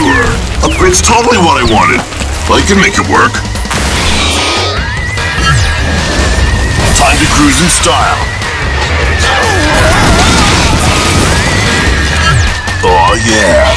sure. Upgrade's totally what I wanted. I can make it work. Time to cruise in style. Oh yeah.